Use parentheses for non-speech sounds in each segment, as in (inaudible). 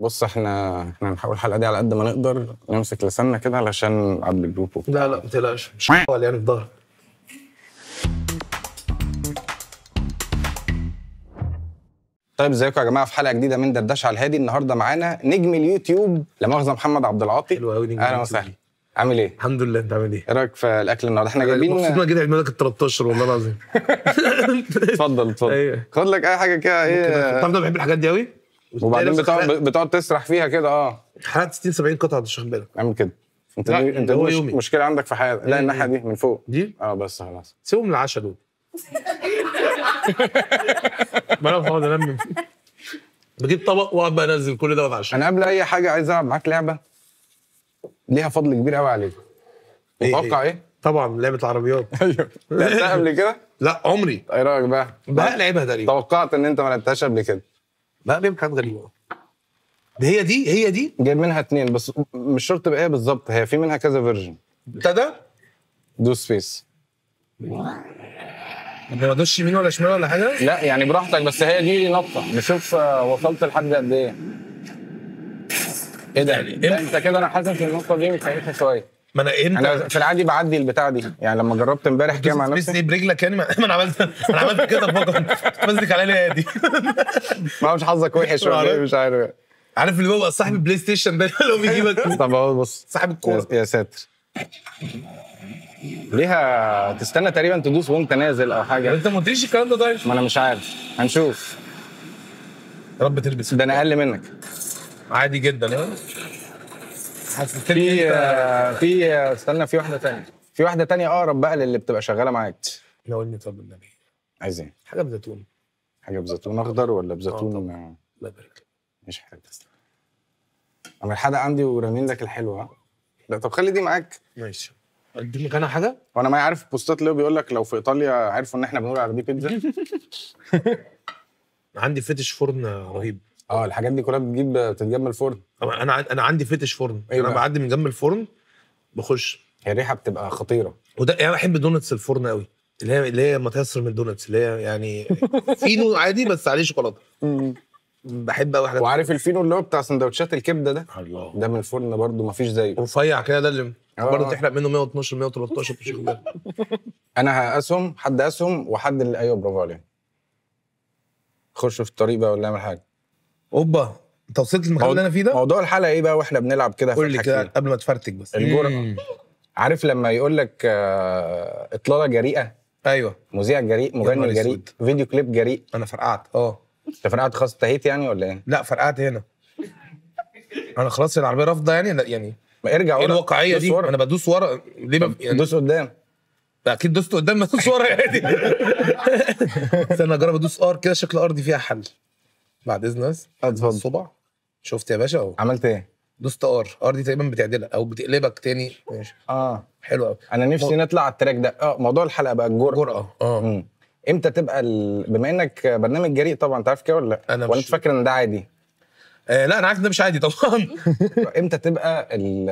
بص إحنا إحنا هنحاول الحلقة دي على قد ما نقدر نمسك لساننا كده علشان عبد الجروب وبتاع. لا لا ما تقلقش مش يعني في ظهرك طيب ازيكم يا جماعة في حلقة جديدة من دردشة على الهادي النهارده معانا نجم اليوتيوب لا مؤاخذه محمد عبد العاطي حلو قوي نجم أهلا. وسهلا عامل إيه؟ الحمد لله أنت عامل إيه؟ إيه رأيك في الأكل النهارده؟ إحنا مبسوط جايبين ما جيت عيد ميلادك ال 13 والله العظيم (laughs) اتفضل اتفضل أيوه. خد لك أي حاجة كده إيه طب ده بحب الحاجات دي قوي وبعدين بتقعد بتقعد تسرح فيها كده آه. حرقت 60 70 قطعة مش واخد بالك اعمل كده. انت دي انت دي مش. مشكلة عندك في حياتك. لا. الناحية دي من فوق. دي؟ آه بس خلاص. سيبهم العشاء دول. ما أنا بقعد انام بجيب طبق وأقعد بقى أنزل كل ده عشان أنا قبل أي حاجة عايز ألعب معاك لعبة ليها فضل كبير قوي عليك. إيه متوقع إيه؟ طبعا لعبة العربيات. (laughs) أيوه. لعبتها قبل كده؟ لا عمري. إيه رأيك بقى؟ بقى لعبها تقريبا. توقعت إن أنت ما لعبتهاش قبل كده. بيعمل حاجات غريبة. ده هي دي هي دي؟ جايب منها اتنين بس مش شرط تبقى إيه بالظبط هي في منها كذا version ابتدى دوس بس ما ادوسش يمين ولا شمال ولا حاجة؟ لا يعني براحتك بس هي دي نقطة. نشوف آه، وصلت لحد قد إيه. إيه ده؟ أنت كده أنا حاسس إن النقطة دي مخيفة شوية. ما أنا إمتى أنا في العادي بعدي البتاع دي. يعني لما جربت امبارح كده مع بس نفسي إيه برجلك يعني ما (laughs) أنا عملت أنا عملت كده فقط ماسك عليا ليه دي؟ ما مش حظك وحش ولا إيه مش عارف. عارف اللي هو بقى صاحب البلاي ستيشن ده (laughs) اللي هو بيجيبك. طب اهو بص صاحب الكورة. يا ساتر. ليها تستنى تقريبا تدوس وانت نازل أو حاجة. انت ما قلتليش الكلام ده طيب. ما أنا مش عارف. هنشوف. يا رب تلبس. ده أنا أقل منك. عادي جدا. في آه، في آه، استنى في واحدة تانية. في واحدة تانية أقرب بقى للي بتبقى شغالة معاك. ناولني طب النبي عايز إيه؟ حاجة بزيتون. حاجة بزيتون أخضر ولا بزيتون. آه، الله يبارك لك مش حاجة. أما الحدقة عندي ورامين لك الحلوة ها؟ لا طب خلي دي معاك. ماشي. اديك مكانها حاجة؟ وأنا ما عارف البوستات اللي بيقول لك لو في إيطاليا عرفوا إن إحنا بنقول على دي بيتزا. (laughs) عندي fetish فرن رهيب. أه الحاجات دي كلها بتجيب بتتجاب من الفرن طبعا أنا أنا عندي fetish فرن. أيوة. أنا بعدي من جنب الفرن بخش. هي الريحة بتبقى خطيرة. وده أنا بحب donuts الفرن قوي. اللي هي اللي هي متيسر من ال donuts اللي هي يعني فينو عادي بس عليه شوكولاتة. (laughs) بحب قوي حاجات وعارف الفينو اللي هو بتاع سندوتشات الكبدة ده؟ الله. ده من الفرن برضو مفيش زيه. رفيع كده ده اللي آه. برضه تحرق منه 112 113 مش كده أنا هقسم حد أسهم وحد اللي أيوه برافو عليك خش في الطريق بقى ولا نعمل حاجة. اوبا انت وصلت للمكان اللي أنا فيه ده؟ موضوع الحلقة إيه بقى وإحنا بنلعب كده قول لي كده. قبل ما تفرتك بس. الجرأة. مم. عارف لما يقول لك آه، إطلالة جريئة؟ أيوه. مذيع جريء مغني جريء. فيديو كليب جريء. أنا فرقعت. آه. أنت فرقعت خلاص انتهيت يعني ولا إيه؟ لا فرقعت هنا. أنا خلاص العربية رافضة يعني لا يعني ما ارجع إيه ورا. الواقعية دوس دي؟ ورا. أنا بدوس ورا. ليه بب... يعني؟ دوس قدام. أكيد دوست قدام ما ادوس ورا عادي (laughs) استنى أجرب أدوس R كده شكل R دي فيها حل. بعد اذن بس اتفضل الصبع شفت يا باشا أهو عملت إيه؟ دوست R R دي تقريبا بتعدلك أو بتقلبك تاني ماشي آه حلو قوي أنا نفسي نطلع على ال track ده آه موضوع الحلقة بقى الجرأة جرأة آه مم. إمتى تبقى ال... بما إنك برنامج جريء طبعا أنت عارف كده ولا لأ؟ أنا ولا مش- فاكر إن ده عادي؟ آه، لا أنا عارف إن ده مش عادي طبعا (laughs) إمتى تبقى ال-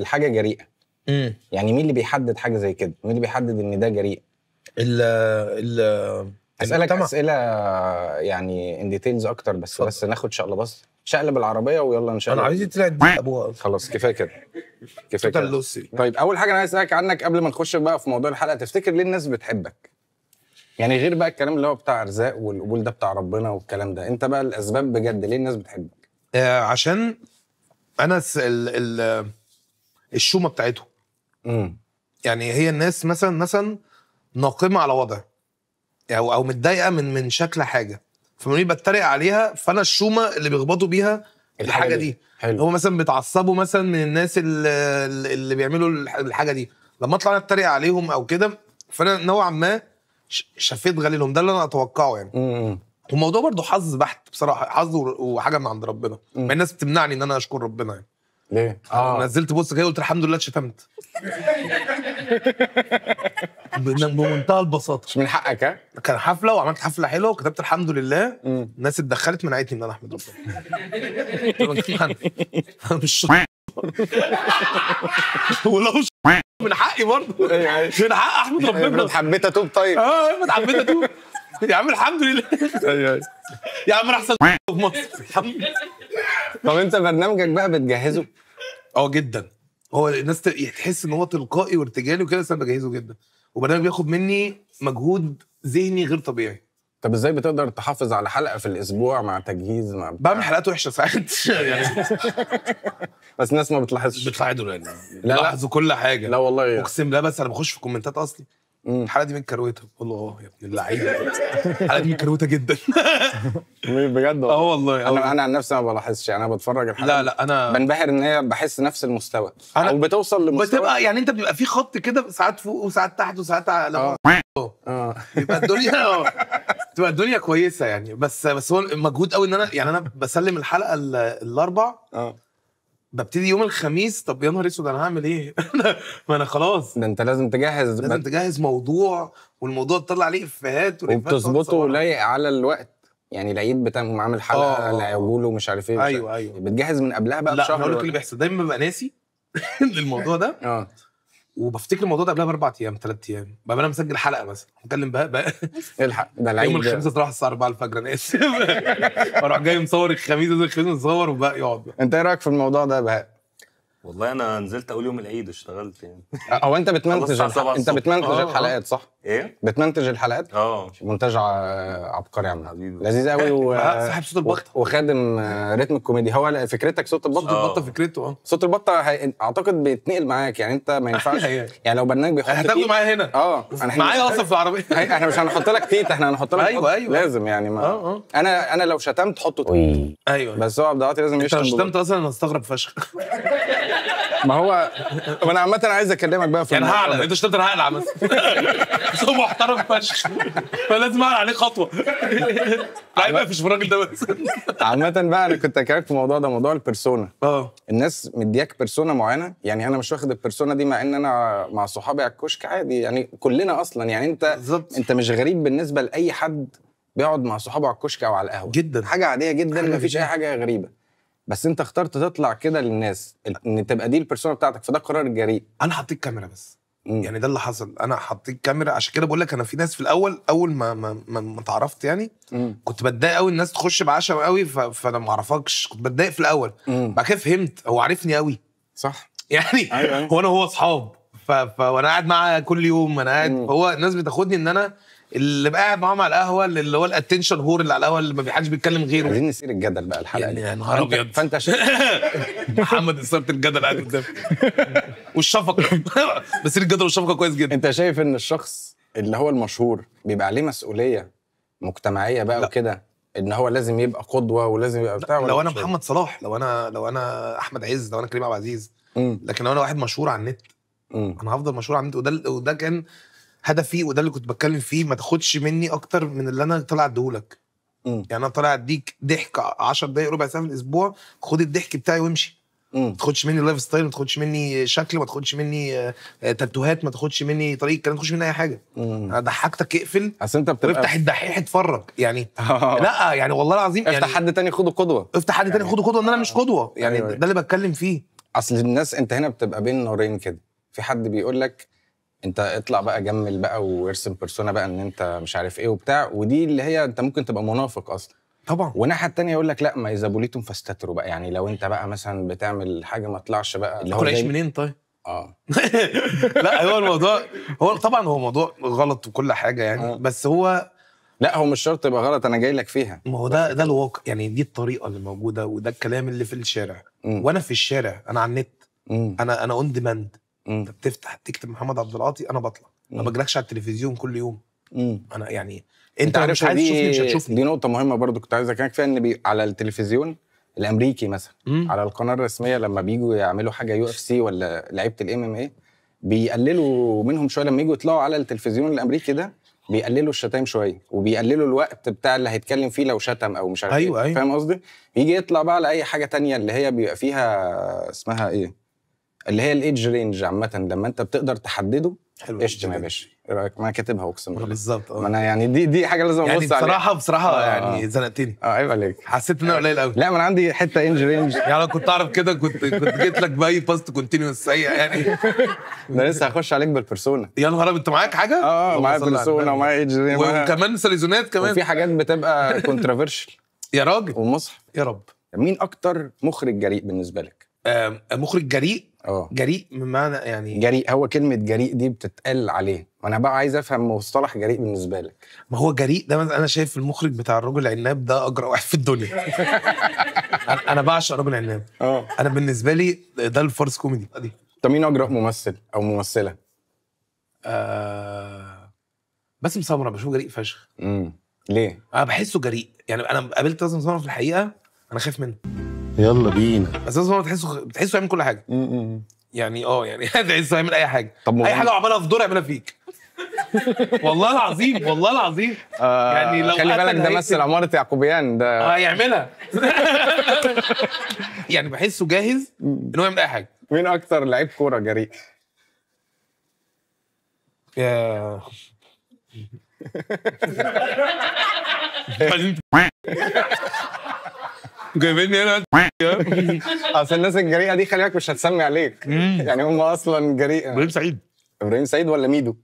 الحاجة جريئة؟ امم يعني مين اللي بيحدد حاجة زي كده؟ مين اللي بيحدد إن ده جريء؟ ال ال أسألك المجتمع. أسئلة يعني ان ديتيلز أكتر بس اتفضل. بس ناخد شقلب بس. شقلب العربيه ويلا نشقلب أنا عايز طلعت ابوها خلاص كفاية كده. كفاية كده. طيب أول حاجة أنا عايز أسألك عنك قبل ما نخش بقى في موضوع الحلقة تفتكر ليه الناس بتحبك؟ يعني غير بقى الكلام اللي هو بتاع أرزاق والقبول ده بتاع ربنا والكلام ده أنت بقى الأسباب بجد ليه الناس بتحبك؟ آه عشان أنا س- ال ال الشومة بتاعتهم. امم يعني هي الناس مثلا مثلا ناقمة على وضع. أو أو متضايقة من من شكل حاجة. فمن بتريق عليها فأنا الشومة اللي بيخبطوا بيها الحاجة دي. حلو. هم مثلا بيتعصبوا مثلا من الناس اللي, اللي بيعملوا الح- الحاجة دي. لما أطلع أنا أتريق عليهم أو كده فأنا نوعا ما شفيت غليلهم. ده اللي أنا أتوقعه يعني. امم والموضوع برضه حظ بحت بصراحة حظ وحاجة من عند ربنا. مم. ما الناس بتمنعني إن أنا أشكر ربنا يعني. ليه؟ آه. نزلت بوست كده قلت الحمد لله اتشتمت. (laughs) بمنتهى البساطة. مش من حقك ها؟ كان حفلة وعملت حفلة حلوة وكتبت الحمد لله. الناس اتدخلت منعتني ان أنا احمد ربنا. مش (laughs) ولو من حقي برضه. (laughs) من حق أحمد ربنا. حبيت اتوب طيب. آه احمد حبيت اتوب يا عم الحمد لله. أيوه. يا عم أحسن. في مصر. الحمد لله. طب انت برنامجك بقى بتجهزه؟ آه جدا. هو الناس ت- تحس ان هو تلقائي وارتجالي وكده بس أنا بجهزه جدا. وبرنامج بياخد مني مجهود ذهني غير طبيعي. طب إزاي بتقدر تحافظ على حلقة في الأسبوع مع تجهيز مع بعمل حلقات وحشة ساعات. (laughs) يعني (laughs) بس الناس ما بتلاحظش. بتساعدوا يعني لا. كل حاجة. لا والله. أقسم بالله بس أنا بخش في كومنتات أصلي. الحلقة دي متكروته بقول له آه يا ابن اللعيبة. (laughs) الحلقة دي متكروته جدا. بجد آه والله أنا آه. أنا عن نفسي ما بلاحظش. يعني أنا بتفرج الحلقة لا لا أنا بنبهر إن هي بحس نفس المستوى. أنا- أو بتوصل لمستوى. بتبقى يعني أنت بيبقى في خط كده ساعات فوق وساعات تحت وساعات على آه. آه آه. بيبقى الدنيا آه. تبقى الدنيا كويسة يعني. بس بس هو مجهود قوي إن أنا يعني أنا بسلم الحلقة ال- الأربع آه. ببتدي يوم الخميس طب يا نهار أسود أنا هعمل إيه؟ (laughs) ما أنا خلاص ده أنت لازم تجهز لازم تجهز موضوع والموضوع تطلع عليه إفيهات وبتظبطه. لايق على الوقت يعني العيد بتاع عامل حلقة آه. اللي هيقولوا مش عارف إيه أيوه، عارف. أيوه. بتجهز من قبلها بقى لا بشهر هقول لك اللي بيحصل دايما ببقى ناسي (laughs) للموضوع ده آه وبفتكر الموضوع ده قبلها بأربع أيام ثلاث أيام. ببقى أنا مسجل حلقة مثلا هتكلم بقى, بقى (laughs) الحق. ده يوم العيد الخميس تروح الساعة 4 الفجر أنا آسف. (laughs) أروح جاي مصور الخميس ده الخميس مصور وبقى يقعد. بقى. أنت إيه رأيك في الموضوع ده بقى والله أنا نزلت أول يوم العيد اشتغلت يعني. أو أنت بتمنتج الساعة الح... 7 أنت. بتمنتج آه، آه. الحلقات صح؟ إيه بتمنتج الحلقات آه منتج ع- عبقري يا عم. لذيذ قوي و... (laughs) آه، صاحب صوت البطة. وخ- وخادم آه، رتم الكوميدي هو فكرتك صوت صوت البطة آه. البطة فكرته آه صوت البطة هي... أعتقد بيتنقل معاك يعني أنت ما ينفعش (laughs) أيوة. يعني لو برنامج بيحط هتاخده معايا هنا آه معايا أصلا في العربية (laughs) إحنا مش هنحط لك تيت إحنا هنحط لك أيوة، بط. أيوة. لازم يعني ما آه آه أنا أنا لو شتمت حطه تيت. أيوه بس هو عبد لازم أنت لو يشتم شتمت. أصلا أنا هستغرب فشخ ما هو ما أنا عامه عايز أكلمك بقى في يعني ده. أنت شتمت أنا هقلع مثلا بس هو محترم فشخ. فلازم أعلى عليه خطوة. ما فيش في الراجل ده بس عامة بقى أنا كنت هكلمك في الموضوع ده موضوع البرسونا آه. الناس مدياك بيرسونا معينة؟ يعني أنا مش واخد البيرسونا دي مع إن أنا مع صحابي على الكشك عادي يعني كلنا أصلا. يعني أنت بالظبط. أنت مش غريب بالنسبة لأي حد بيقعد مع صحابه على الكشك أو على القهوة. جدا. حاجة عادية جدا مفيش. أي حاجة غريبة. بس انت اخترت تطلع كده للناس ان تبقى دي البيرسونا بتاعتك فده قرار جريء أنا حطيت كاميرا بس مم. يعني ده اللي حصل أنا حطيت كاميرا عشان كده بقول لك أنا في ناس في الأول اول ما ما ما, ما اتعرفت يعني مم. كنت بتضايق قوي الناس تخش بعشم قوي ف... فانا ما اعرفكش كنت بتضايق في الأول. بعد كده فهمت هو عارفني قوي صح يعني أيوة، أيوة. (laughs) هو أنا وهو اصحاب ف... ف... وأنا قاعد معاه كل يوم أنا قاعد مم. فهو الناس بتاخدني ان أنا اللي بقى قاعد معاهم على القهوة اللي هو الاتنشن هور اللي على القهوة اللي ما حدش بيتكلم غيره عايزين نسير الجدل بقى الحلقة يعني دي يا نهار أبيض. فأنت. (laughs) محمد إثارة الجدل قاعد قدامي والشفقة (laughs) بس الجدل والشفقة كويس جدا أنت شايف إن الشخص اللي هو المشهور بيبقى عليه مسؤولية مجتمعية بقى. وكده إن هو لازم يبقى قدوة ولازم يبقى بتاع لو أنا؟ محمد صلاح لو أنا لو أنا أحمد عز لو أنا كريم عبد العزيز. لكن لو أنا واحد مشهور على النت. أنا هفضل مشهور على النت وده وده كان هدفي وده اللي كنت بتكلم فيه ما تاخدش مني أكتر من اللي أنا طالع اديهولك. يعني أنا طالع أديك ضحك 10 دقايق ربع ساعة في الأسبوع خد الضحك بتاعي وامشي. ما تاخدش مني lifestyle ما تاخدش مني شكل ما تاخدش مني آه، آه، تاتوهات ما تاخدش مني طريقة كلام ما تاخدش مني أي حاجة مم. أنا ضحكتك اقفل أصل أنت بتبقى وافتح الدحيح اتفرج يعني (laughs) لا يعني والله العظيم يعني افتح حد تاني خده قدوة افتح حد تاني خده قدوة إن أنا مش قدوة يعني أيوة. ده اللي بتكلم فيه أصل الناس أنت هنا بتبقى بين نارين كده في حد بيقول لك انت اطلع بقى جمل بقى وارسم بيرسونا بقى ان انت مش عارف إيه وبتاع. ودي اللي هي انت ممكن تبقى منافق أصلا. طبعا. والناحيه التانية يقول لك لا ما إذا بوليتم فاستتروا بقى. يعني لو انت بقى مثلا بتعمل حاجة ما طلعش بقى اللي هو اكل عيش زي- منين طيب؟ آه. (laughs) لا هو الموضوع هو طبعا هو موضوع غلط وكل حاجة يعني آه. بس هو لا هو مش شرط يبقى غلط أنا جاي لك فيها. ما هو ده ده الواقع. يعني دي الطريقة اللي موجودة وده الكلام اللي في الشارع. مم. وأنا في الشارع أنا على النت. مم. أنا أنا on demand. أنت بتفتح تكتب محمد عبد العاطي أنا بطلع ما مم. بجيلكش على التلفزيون كل يوم مم. أنا يعني أنت أنت عارف مش عايز تشوفني مش هتشوفني دي نقطة مهمة برضو كنت عايز أكلمك فيها إن بي على التلفزيون الأمريكي مثلا مم. على القناة الرسمية لما بييجوا يعملوا حاجة UFC ولا لعيبة ال MMA بيقللوا منهم شوية لما يجوا يطلعوا على التلفزيون الأمريكي ده بيقللوا الشتايم شوية وبيقللوا الوقت بتاع اللي هيتكلم فيه لو شتم أو مش عارف أيوة، إيه أيوة. فاهم قصدي يجي يطلع بقى على أي حاجة تانية اللي هي بيبقى فيها اسمها إيه اللي هي الإيدج رينج عامة لما أنت بتقدر تحدده حلو اشتم يا. باشا. إيه رأيك؟ ما أنا كاتبها أقسم بالله. بالظبط ما آه أنا يعني دي دي حاجة لازم يعني أبص عليها. بصراحه بصراحة آه، يعني آه. زنقتني. آه عيب عليك. حسيت إن أنا قليل قوي لا ما أنا عندي حتة انج رينج. يعني لو كنت أعرف كده كنت كنت جيت لك بأي باست كونتينوس سيء يعني. (laughs) ده لسه هخش عليك بالبرسونا يا نهار أبيض، أنت معاك حاجة؟ آه معايا بيرسونا. ومعايا انج رينج وكمان ساليزونات كمان. وفي حاجات بتبقى كونترافيرشل (laughs) يا راجل. ومصحف. يا رب. مين أكتر مخرج جريء بالنسبة لك؟ مخرج جريء؟ آه. جريء بمعنى يعني جريء هو كلمة جريء دي بتتقال عليه. وأنا بقى عايز أفهم مصطلح جريء بالنسبة لك. ما هو جريء ده أنا شايف المخرج بتاع الرجل العناب ده أجرأ واحد في الدنيا. أنا- أنا بعشق الرجل العناب. آه. أنا بالنسبة لي ده الفارس كوميدي. دي طب مين أجرأ ممثل أو ممثلة؟ آه باسم سمرة بشوفه جريء فشخ. امم ليه؟ أنا بحسه جريء. يعني أنا قابلت باسم سمرة في الحقيقة أنا خايف منه. يلا بينا. بس سمره بتحسه بتحسه يعمل كل حاجة. يعني آه يعني (laughs) تحسه يعمل أي حاجة. طب أي حاجة عملها في دور يعملها فيك. (laughs) والله العظيم والله العظيم. آه يعني لو خلي بالك ده. مثل عمارة يعقوبيان ده. آه هيعملها. (laughs) يعني بحسه جاهز إن هو يعمل أي حاجة. مين أكتر لعيب كورة جريء؟ يا. جايبيني هنا (laughs) أصل الناس الجريئة دي خلي بالك مش هتسمي عليك. يعني هم أصلا جريئة. إبراهيم سعيد. إبراهيم سعيد ولا ميدو؟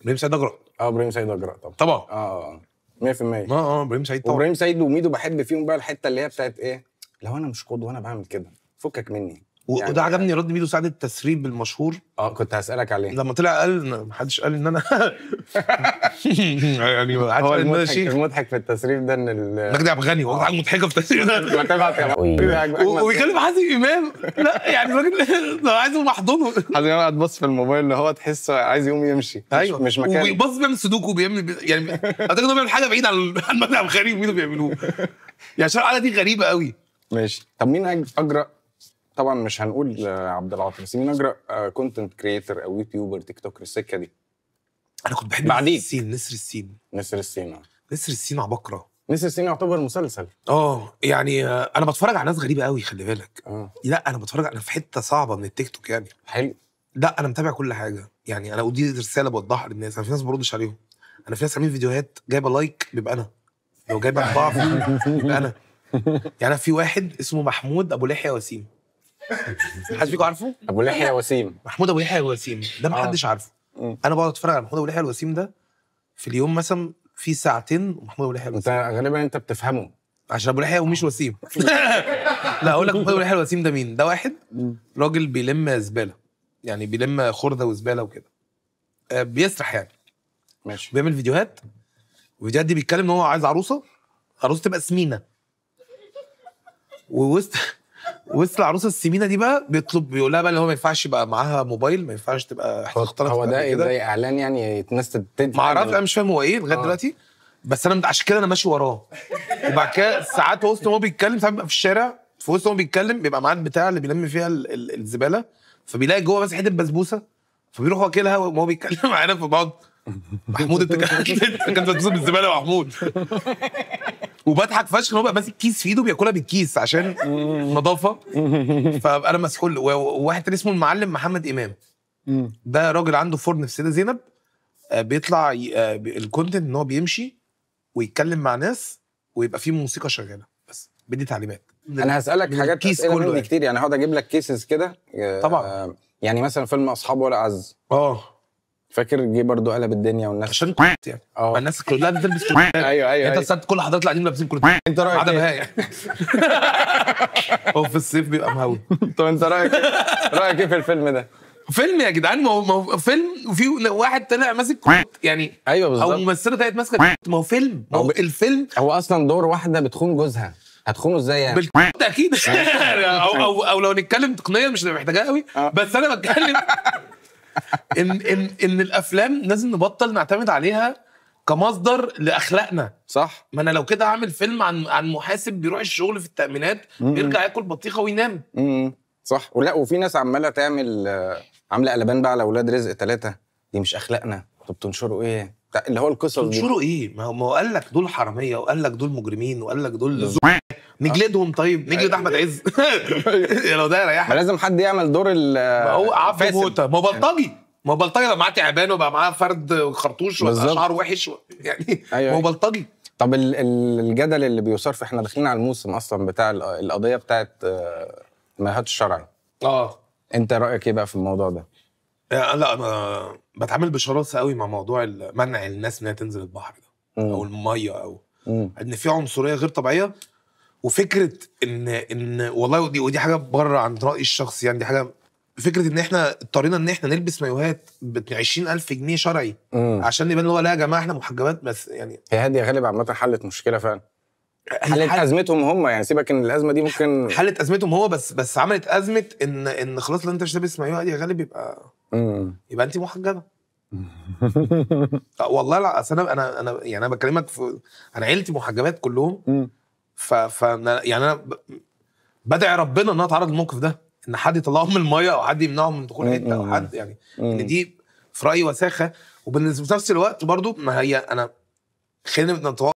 إبراهيم سعيد أجرأ. آه إبراهيم سعيد أجرأ طبعا. طبعا. آه آه 100% آه آه إبراهيم سعيد طبعا. وإبراهيم سعيد وميدو بحب فيهم بقى الحتة اللي هي بتاعت إيه؟ لو أنا مش قدوة أنا بعمل كده. فكك مني. يعني- وده عجبني رد ميدو سعد التسريب المشهور آه كنت هسألك عليه. لما طلع قال إن- محدش قال إن أنا (laughs) يعني محدش هو قال إن أنا المضحك شيخ المضحك في التسريب ده إن ال مجدي عبد الغني هو حاجة مضحكة في التسريب ده. ما تبعت يا أجمل- و- وبيكلم حازم إمام. لا يعني الراجل لو عايزه محضنه. حازم إمام قاعد بص في الموبايل اللي هو تحسه عايز يقوم يمشي. مش- أيوه. مش مكان وبيبص بيعمل سودوكو بيعمل يعني أعتقد انه بيعمل حاجة بعيد عن عن مجدي عبد الغني ومين بيعملوه. يعني عشان الحلقة دي غريبة قوي ماشي. طب مين أجرأ؟ طبعا مش هنقول آه، عبد العاطي بس مين أجرأ content creator أو YouTuber TikToker السكة دي؟ أنا كنت بحب بعديك. نسر السين نسر السين. نسر السين نسر السين عبقرة نسر السين يعتبر مسلسل. آه يعني آه، أنا بتفرج على ناس غريبة قوي خلي بالك. آه. لا أنا بتفرج أنا في حتة صعبة من التيك توك يعني. حلو. لا أنا متابع كل حاجة. يعني أنا ودي رسالة بوضحها للناس. أنا في ناس ما بردش عليهم. أنا في ناس عاملين فيديوهات جايبة like بيبقى أنا. لو جايبة أربعة بيبقى أنا. يعني أنا في واحد اسمه محمود أبو يحيى وسيم. (laughs) حد فيكم عارفه؟ أبو يحيى وسيم. محمود أبو يحيى الوسيم ده ما آه. حدش عارفه. أنا بقعد أتفرج على محمود أبو يحيى الوسيم ده في اليوم مثلا في ساعتين ومحمود أبو يحيى أنت الوسيم غالبا أنت بتفهمه. عشان أبو يحيى ومش وسيم. (laughs) لا. أقول لك محمود أبو يحيى الوسيم ده مين؟ ده واحد راجل بيلم زبالة. يعني بيلم خردة وزبالة وكده. آه، بيسرح يعني. ماشي. بيعمل فيديوهات. والفيديوهات دي بيتكلم إن هو عايز عروسة. عروسة تبقى سمينة. ووسط وسط العروسه السمينة دي بقى بيطلب بيقول لها بقى ان هو ما ينفعش يبقى معاها موبايل ما ينفعش تبقى تختلط هو ده إيه. زي إعلان يعني الناس تدفع ما أعرفش أنا مش فاهم هو إيه لغاية آه. دلوقتي. بس أنا عشان كده أنا ماشي وراه. وبعد كده ساعات وسط ما هو بيتكلم ساعات بيبقى في الشارع في وسط ما هو بيتكلم بيبقى معاه البتاع اللي بيلم فيها ال- ال- الزبالة. فبيلاقي جوه بس حتة بسبوسة. فبيروح واكلها وهو بيتكلم معانا فبقعد محمود أنت كان بسبوسه بالزبالة يا محمود. وبضحك فشخ إن هو بقى ماسك كيس في إيده بياكلها بالكيس عشان نظافة. (laughs) فابقى أنا مسحول وواحد تاني اسمه المعلم محمد إمام. ده راجل عنده فرن في سيدة زينب. آه، بيطلع آه، ال content إن هو بيمشي ويتكلم مع ناس ويبقى فيه موسيقى شغالة. بس بدي تعليمات. أنا هسألك حاجات أسئلة كله يعني. كتير. يعني هقعد أجيب لك كيسز كده. طبعا. آه، يعني مثلا فيلم أصحاب ولا عز. آه. فاكر جه برضو قلب الدنيا والناس عشان يعني. آه. الناس كلها بتلبس كوت (laughs) أيوه أيوه, انت أيوة. استنت كل حضرتك قاعدين لابسين كوت (laughs) انت رأيك عدا إيه؟ يعني (laughs) هو في الصيف بيبقى مهوي. طب انت رأيك رأيك إيه في الفيلم ده؟ فيلم يا جدعان ما هو فيلم وفي واحد طلع ماسك يعني أيوه أو بالظبط ممثلة طلعت ماسكة. ما هو فيلم. ما هو الفيلم. هو أصلا دور واحدة بتخون جوزها. هتخونه إزاي يعني؟ بالكوت أكيد. أو أو أو لو نتكلم تقنيا مش هنبقى محتاجاها قوي. آه. بس أنا بتكلم إن إن إن الأفلام لازم نبطل نعتمد عليها كمصدر لأخلاقنا. صح. ما أنا لو كده هعمل فيلم عن عن محاسب بيروح الشغل في التأمينات بيرجع ياكل بطيخة وينام. امم صح. ولا وفي ناس عمالة تعمل عاملة قلبان بقى على أولاد رزق ثلاثة دي مش أخلاقنا. طب تنشروا إيه؟ اللي هو القصص دي. تنشروا إيه؟ ما هو ما قال لك دول حرامية وقال لك دول مجرمين وقال لك دول نجلدهم طيب. نجلد أحمد عز. (laughs) لو ده ما يريحك لازم حد يعمل دور ال ما هو عفو. موته ما بلطجي. ما هو بلطجي بقى معاه تعبان وبقى معاه فرد خرطوش بالظبط. شعره وحش. يعني أيوة. ما هو بلطجي. طب ال- ال- الجدل اللي بيثار في إحنا داخلين على الموسم أصلا بتاع ال- القضية بتاعت آه، مهات الشرعي آه. أنت رأيك إيه بقى في الموضوع ده؟ لا أنا بتعامل بشراسة قوي مع موضوع منع الناس انها تنزل البحر ده مم. أو المية أو مم. إن في عنصرية غير طبيعية وفكرة إن إن والله ودي ودي حاجة بره عن رأيي الشخصي يعني دي حاجة فكرة إن إحنا اضطرينا إن إحنا نلبس مايوهات ب 20000 جنيه شرعي مم. عشان نبان اللي هو لا يا جماعة إحنا محجبات بس يعني هي هادية غالب عامة حلت مشكلة فعلا حلت أزمتهم هم يعني سيبك إن الأزمة دي ممكن حلت أزمتهم هو بس بس عملت أزمة إن إن خلاص لو أنت مش لابس مايوه دي يا غالب يبقى. يبقى انت محجبة. (laughs) آه، والله لا أصل أنا أنا أنا يعني أنا بكلمك في أنا عيلتي محجبات كلهم. ف ف يعني أنا بدعي ربنا إن أنا أتعرض للموقف ده. إن حد يطلعهم من المية أو حد يمنعهم من دخول حتة أو حد يعني إن دي في رأيي وساخه وبالنسبه في نفس الوقت برضو ما هي أنا خلينا نتوا-